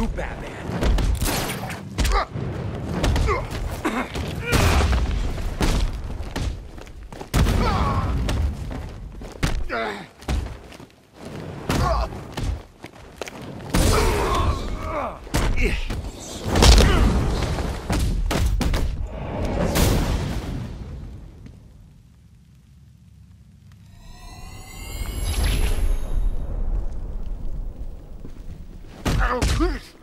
do, Batman? Charge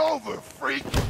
over, freak!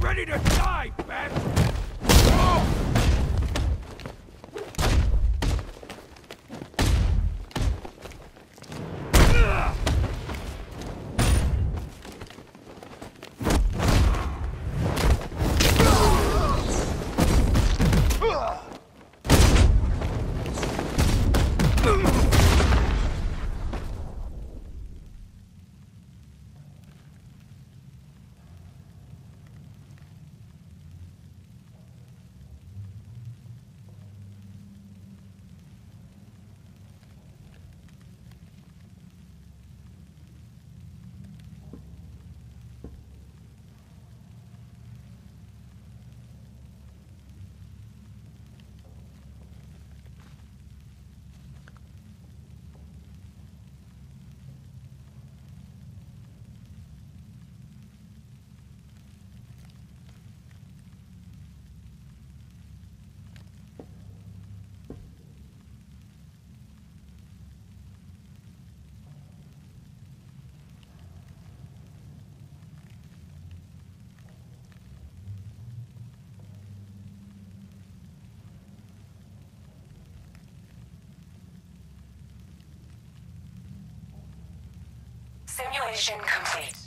Ready to die, bastard! Simulation complete.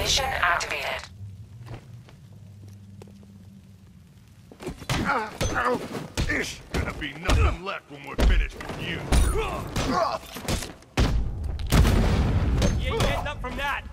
Simulation activated. Ish, gonna be nothing left when we're finished with you. You ain't getting up from that.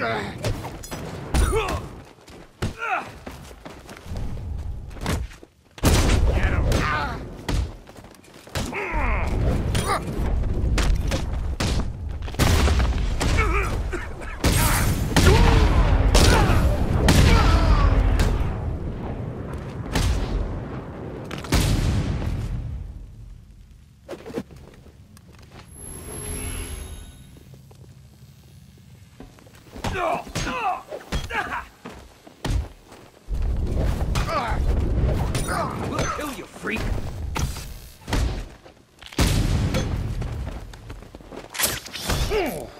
Get Put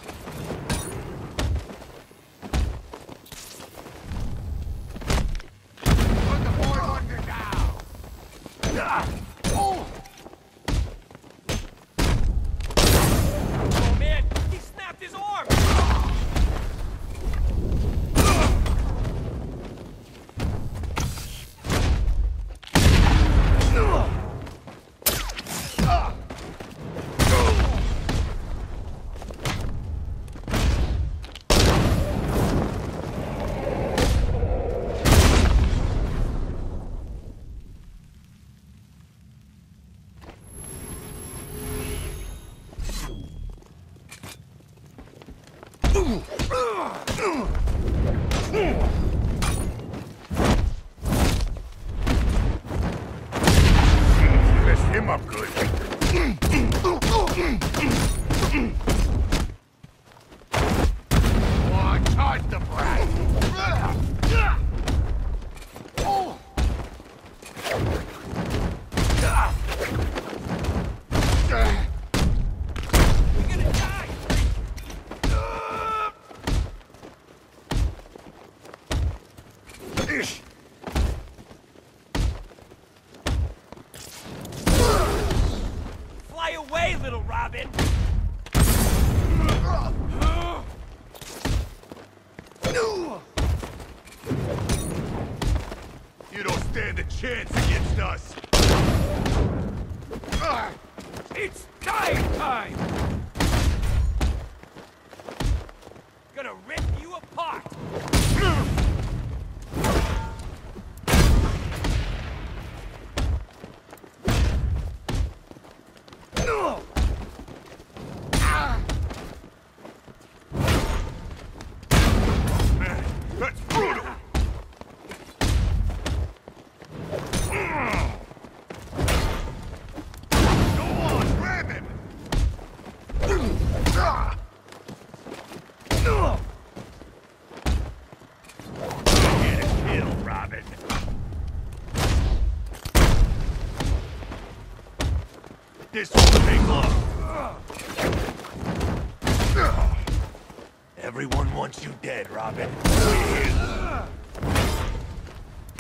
Everyone wants you dead, Robin.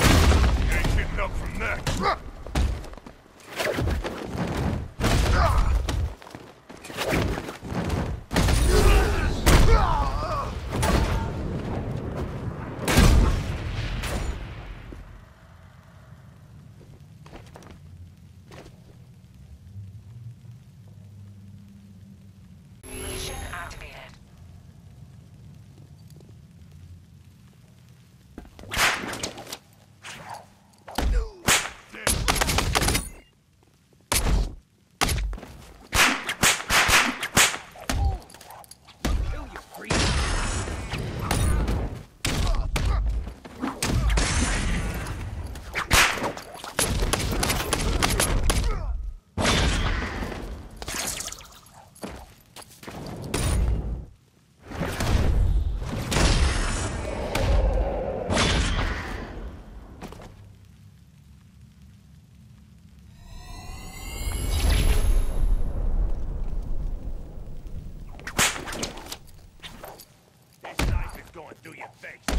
Ain't getting up from that.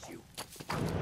got you.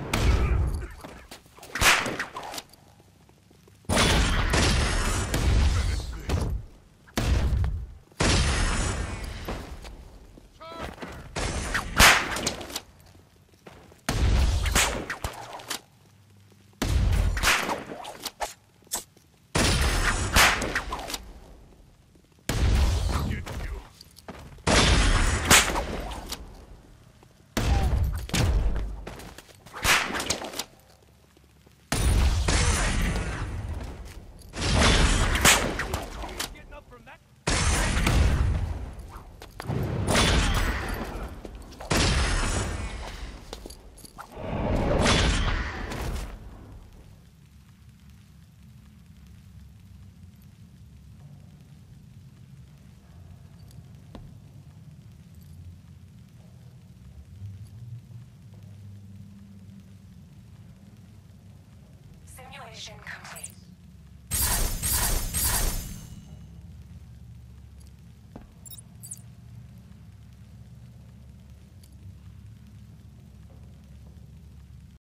Simulation complete.